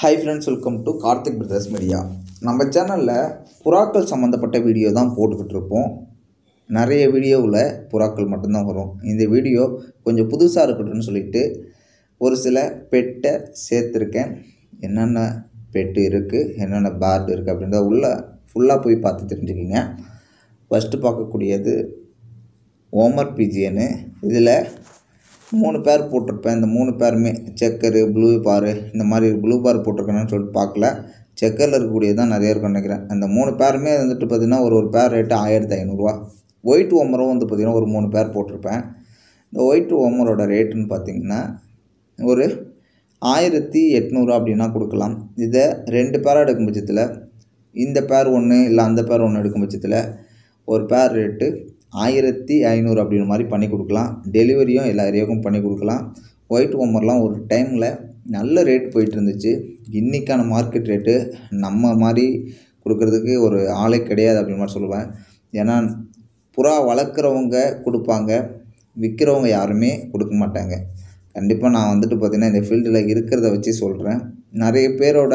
Hi friends welcome to Karthik brothers media நம்ம சேனலில் புறாக்கள் சம்மந்தப்பட்ட வீடியோ தான் போட்டுக்கிட்டு இருப்போம் நிறைய வீடியோவில் புறாக்கள் மட்டும்தான் வரும். இந்த வீடியோ கொஞ்சம் புதுசாக இருக்கட்டும்னு சொல்லிட்டு ஒரு சில பெட்டை சேர்த்துருக்கேன். என்னென்ன பெட்டு இருக்குது என்னென்ன பேர்டு இருக்குது அப்படின்றத உள்ளே ஃபுல்லாக போய் பார்த்து தெரிஞ்சுக்கிங்க. ஃபஸ்ட்டு பார்க்கக்கூடியது ஓமர் பிஜியனு இதில் மூணு பேர் போட்டிருப்பேன். இந்த மூணு பேருமே செக்கரு ப்ளூ பாரு இந்த மாதிரி ப்ளூ பார் போட்டிருக்கேன்னு சொல்லிட்டு பார்க்கல. செக்கரில் இருக்கக்கூடியது தான் நிறைய இருக்கும்னு நினைக்கிறேன். அந்த மூணு பேருமே வந்துட்டு பார்த்திங்கன்னா ஒரு ஒரு பேர் ரேட்டு ஆயிரத்தி ஐநூறுரூவா ஒயிட் ஓமரும் வந்து பார்த்திங்கன்னா ஒரு மூணு பேர் போட்டிருப்பேன். இந்த ஒயிட் ஓமரோட ரேட்டுன்னு பார்த்திங்கன்னா ஒரு ஆயிரத்தி எட்நூறு அப்படின்னா கொடுக்கலாம். இதை ரெண்டு பேராக எடுக்கும் பட்சத்தில் இந்த பேர் ஒன்று இல்லை அந்த பேர் ஒன்று எடுக்கும் பட்சத்தில் ஒரு பேர் ரேட்டு ஆயிரத்தி ஐநூறு அப்படின்ற மாதிரி பண்ணி கொடுக்கலாம். டெலிவரியும் எல்லா ஏரியாவுக்கும் பண்ணி கொடுக்கலாம். ஒயிட் ஓமர்லாம் ஒரு டைமில் நல்ல ரேட் போயிட்டு இருந்துச்சு. இன்றைக்கான மார்க்கெட் ரேட்டு நம்ம மாதிரி கொடுக்கறதுக்கு ஒரு ஆளே கிடையாது அப்படின்னு மாதிரி சொல்லுவேன். ஏன்னா புறா வளர்க்குறவங்க கொடுப்பாங்க. விற்கிறவங்க யாருமே கொடுக்க மாட்டாங்க. கண்டிப்பாக நான் வந்துட்டு பார்த்திங்கன்னா இந்த ஃபீல்டில் இருக்கிறத வச்சு சொல்கிறேன் நிறைய பேரோட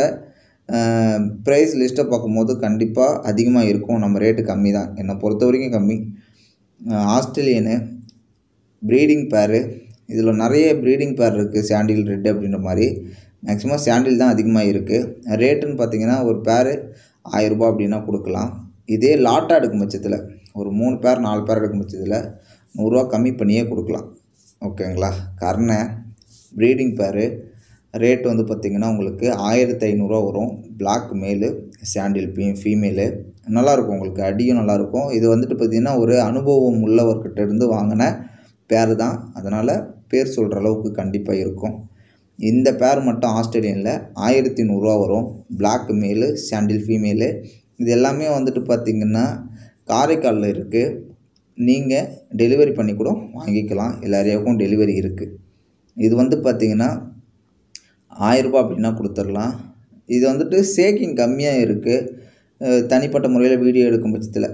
ப்ரைஸ் லிஸ்ட்டை பார்க்கும்போது கண்டிப்பாக அதிகமாக இருக்கும். நம்ம ரேட்டு கம்மி தான் என்னை பொறுத்த வரைக்கும் கம்மி. ஆஸ்திரேலியனு ப்ரீடிங் பேரு இதில் நிறைய ப்ரீடிங் பேர் இருக்குது சாண்டில் ரெட் அப்படின்ற மாதிரி. மேக்ஸிமம் சாண்டில் தான் அதிகமாக இருக்குது ரேட்டுன்னு பார்த்தீங்கன்னா ஒரு பேர் ஆயிரரூபா அப்படின்னா கொடுக்கலாம். இதே லாட்டாக எடுக்கும் பட்சத்தில் ஒரு மூணு பேர் நாலு பேர் எடுக்கும் பட்சத்தில் நூறுரூவா கம்மி பண்ணியே கொடுக்கலாம். ஓகேங்களா கர்ணை ப்ரீடிங் பேரு ரேட் வந்து பார்த்திங்கன்னா உங்களுக்கு ஆயிரத்தி ஐநூறுரூவா வரும். பிளாக் மேலு சாண்டில் பீ ஃபீமேலு நல்லாயிருக்கும் உங்களுக்கு அடியும் நல்லாயிருக்கும் இது வந்துட்டு பார்த்திங்கன்னா ஒரு அனுபவம் உள்ளவர்கிட்ட இருந்து வாங்கின பேர் தான். அதனால் பேர் சொல்கிற அளவுக்கு கண்டிப்பாக இருக்கும். இந்த பேர் மட்டும் ஆஸ்திரேலியனில் ஆயிரத்தி நூறுரூவா வரும். பிளாக் மேலு சாண்டில் ஃபீமேலு இது எல்லாமே வந்துட்டு பார்த்திங்கன்னா காரைக்காலில் இருக்குது நீங்கள் டெலிவரி பண்ணி கூட வாங்கிக்கலாம். எல்லாரையாவுக்கும் டெலிவரி இருக்குது இது வந்து பார்த்திங்கன்னா ஆயிரரூபா அப்படின்னா கொடுத்துடலாம். இது வந்துட்டு சேக்கிங் கம்மியாக இருக்குது தனிப்பட்ட முறையில் வீடியோ எடுக்கும் பட்சத்தில்.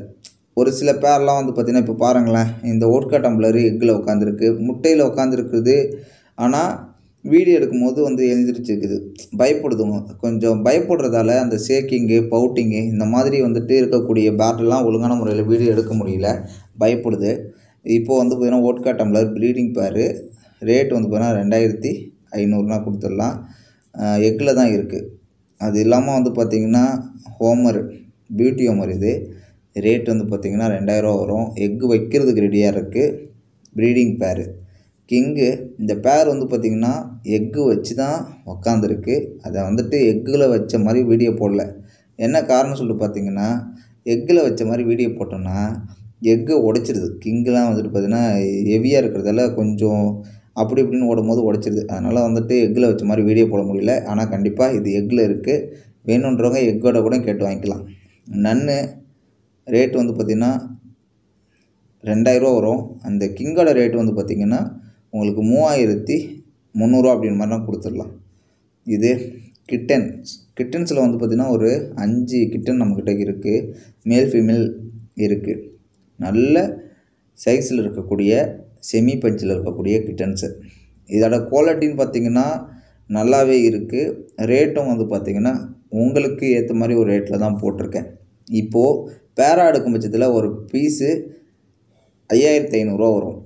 ஒரு சில பேர்லாம் வந்து பார்த்திங்கன்னா இப்போ பாருங்களேன் இந்த ஓட்கா டம்ளர் எக்கில் உட்காந்துருக்கு முட்டையில் உட்காந்துருக்குது ஆனால் வீடியோ எடுக்கும்போது வந்து எழுந்திரிச்சிருக்குது பயப்படுதுங்க கொஞ்சம் பயப்படுறதால அந்த சேக்கிங்கு பவுட்டிங்கு இந்த மாதிரி வந்துட்டு இருக்கக்கூடிய பேட்டெல்லாம் ஒழுங்கான முறையில் வீடியோ எடுக்க முடியல. பயப்படுது. இப்போது வந்து பார்த்திங்கன்னா ஓட்கா டம்ளர் ப்ளீடிங் பேரு. ரேட் வந்து பார்த்திங்கன்னா ரெண்டாயிரத்தி ஐநூறுனா கொடுத்துடலாம். எக்கில் தான் இருக்குது அது இல்லாமல் வந்து பார்த்திங்கன்னா ஹோமர் பியூட்டி ஹோமர் இது. ரேட் வந்து பார்த்திங்கன்னா ரெண்டாயிரரூவா வரும். எக்கு வைக்கிறதுக்கு ரெடியாக இருக்குது ப்ரீடிங் பேரு கிங்கு இந்த பேர் வந்து பார்த்திங்கன்னா எக்கு வச்சு தான் உக்காந்துருக்கு. அதை வந்துட்டு எக்கில் வச்ச மாதிரி வீடியோ போடல. என்ன காரணம் சொல்லிட்டு பார்த்தீங்கன்னா எக்கில் வச்ச மாதிரி வீடியோ போட்டோன்னா எக்கு உடைச்சிருது. கிங்கெலாம் வந்துட்டு பார்த்திங்கன்னா ஹெவியாக இருக்கிறதால கொஞ்சம் அப்படி இப்படின்னு ஓடும்போது உடச்சிருது. அதனால் வந்துட்டு எக்கில் வச்ச மாதிரி வீடியோ போட முடியல. ஆனால் கண்டிப்பாக இது எக்கில் இருக்குது வேணுன்றவங்க எக்கோட கூட கேட்டு வாங்கிக்கலாம். நன்னு ரேட் வந்து பார்த்திங்கன்னா ரெண்டாயிரரூவா வரும். அந்த கிங்கோட ரேட் வந்து பார்த்திங்கன்னா உங்களுக்கு மூவாயிரத்தி முந்நூறுரூவா அப்படின்ற மாதிரிலாம் கொடுத்துடலாம். இது கிட்டன்ஸ் கிட்டன்ஸில் வந்து பார்த்திங்கன்னா ஒரு அஞ்சு கிட்டன் நம்மக்கிட்ட இருக்குது மேல் ஃபீமேல் இருக்குது நல்ல சைஸில் இருக்கக்கூடிய செமி பஞ்சில் இருக்கக்கூடிய கிட்டன்ஸு இதோட குவாலிட்டின்னு பார்த்திங்கன்னா நல்லாவே இருக்குது ரேட்டும் வந்து பார்த்திங்கன்னா உங்களுக்கு ஏற்ற மாதிரி ஒரு ரேட்டில் தான் போட்டிருக்கேன். இப்போது பேரா எடுக்கும் பட்சத்தில் ஒரு பீஸு ஐயாயிரத்தி ஐநூறுரூவா வரும்.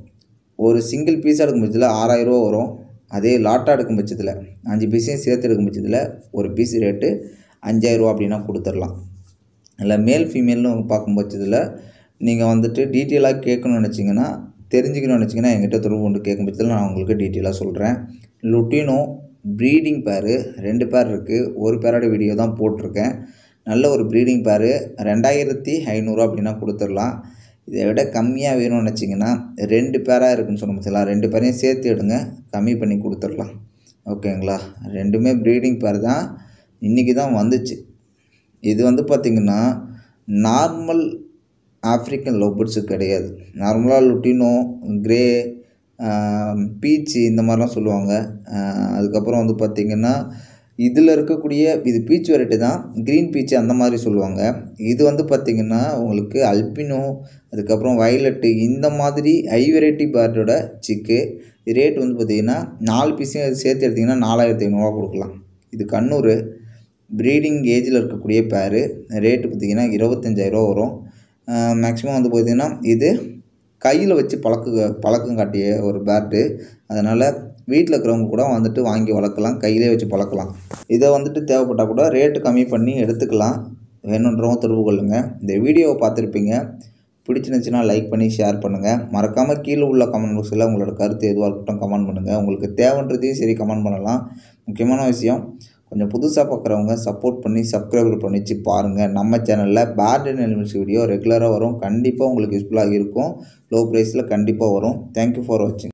ஒரு சிங்கிள் பீஸாக எடுக்கும் பட்சத்தில் ஆறாயிரரூவா வரும். அதே லாட்டாக எடுக்கும் பட்சத்தில் அஞ்சு பீஸையும் சேர்த்து எடுக்கும் பட்சத்தில் ஒரு பீஸ் ரேட்டு அஞ்சாயிரரூவா அப்படின்னா கொடுத்துடலாம். இல்லை மேல் ஃபீமேல்னு பார்க்கும் பட்சத்தில் நீங்கள் வந்துட்டு டீட்டெயிலாக கேட்கணும்னு நினச்சிங்கன்னா தெரிஞ்சுக்கணும்னு வச்சிங்கன்னா என்கிட்ட தொடர்பு கொண்டு கேட்கும் பட்சத்தில் நான் உங்களுக்கு டீட்டெயிலாக சொல்கிறேன் லுட்டினோ ப்ரீடிங் பேரு ரெண்டு பேர் இருக்குது ஒரு பேரோட வீடியோ தான் போட்டிருக்கேன். நல்ல ஒரு ப்ரீடிங் பேரு ரெண்டாயிரத்தி ஐநூறுரூவா அப்படின்னா கொடுத்துடலாம். இதை விட கம்மியாக வேணும்னு நினச்சிங்கன்னா ரெண்டு பேராக இருக்குன்னு சொன்ன பட்சலாம் ரெண்டு பேரையும் சேர்த்து எடுங்க. கம்மி பண்ணி கொடுத்துடலாம். ஓகேங்களா? ரெண்டுமே ப்ரீடிங் பேர் தான். இன்றைக்கி தான் வந்துச்சு. இது வந்து பார்த்திங்கன்னா நார்மல் ஆஃப்ரிக்கன் லவ்பர்ட்ஸு கிடையாது. நார்மலாக லுட்டினோ கிரே பீச்சு இந்த மாதிரிலாம் சொல்லுவாங்க. அதுக்கப்புறம் வந்து பார்த்திங்கன்னா இதில் இருக்கக்கூடிய இது பீச் வெரைட்டி தான். க்ரீன் பீச்சு அந்த மாதிரி சொல்லுவாங்க. இது வந்து பார்த்திங்கன்னா உங்களுக்கு அல்பினோ அதுக்கப்புறம் வயலட்டு இந்த மாதிரி ஹை வெரைட்டி பேர்டோட சிக்கு ரேட் வந்து பார்த்திங்கன்னா நாலு பீஸையும் சேர்த்து எடுத்திங்கன்னா நாலாயிரத்தி ஐநூறுரூவா கொடுக்கலாம். இது கண்ணூர் ப்ரீடிங் ஏஜில் இருக்கக்கூடிய பேரு ரேட்டு பார்த்திங்கன்னா இருபத்தஞ்சாயிரரூவா வரும். மேக்ஸிமம் வந்து பார்த்திங்கன்னா இது கையில் வச்சு பழக்க பழக்கம் காட்டிய ஒரு பேட்டு அதனால் வீட்டில் இருக்கிறவங்க கூட வந்துட்டு வாங்கி வளர்க்கலாம் கையிலே வச்சு பழக்கலாம். இதை வந்துட்டு தேவைப்பட்டால் கூட ரேட்டு கம்மி பண்ணி எடுத்துக்கலாம். வேணுன்றவங்க தெரிவு கொள்ளுங்கள் இந்த வீடியோவை பார்த்துருப்பீங்க. பிடிச்சிருந்துச்சுன்னா லைக் பண்ணி ஷேர் பண்ணுங்கள் மறக்காமல் கீழே உள்ள கமெண்ட் பாக்ஸில் உங்களோட கருத்து எதுவாக இருக்கட்டும் கமெண்ட் பண்ணுங்கள் உங்களுக்கு தேவைன்றதையும் சரி கமெண்ட் பண்ணலாம். முக்கியமான விஷயம் கொஞ்சம் புதுசாக பார்க்குறவங்க சப்போர்ட் பண்ணி சப்ஸ்கிரைபர் பண்ணிச்சு பாருங்கள் நம்ம சேனலில் பேட் அண்ட் எலிமெண்ட்ஸ் வீடியோ ரெகுலராக வரும். கண்டிப்பாக உங்களுக்கு யூஸ்ஃபுல்லாக இருக்கும். லோ ப்ரைஸில் கண்டிப்பாக வரும். தேங்க்யூ ஃபார் வாட்சிங்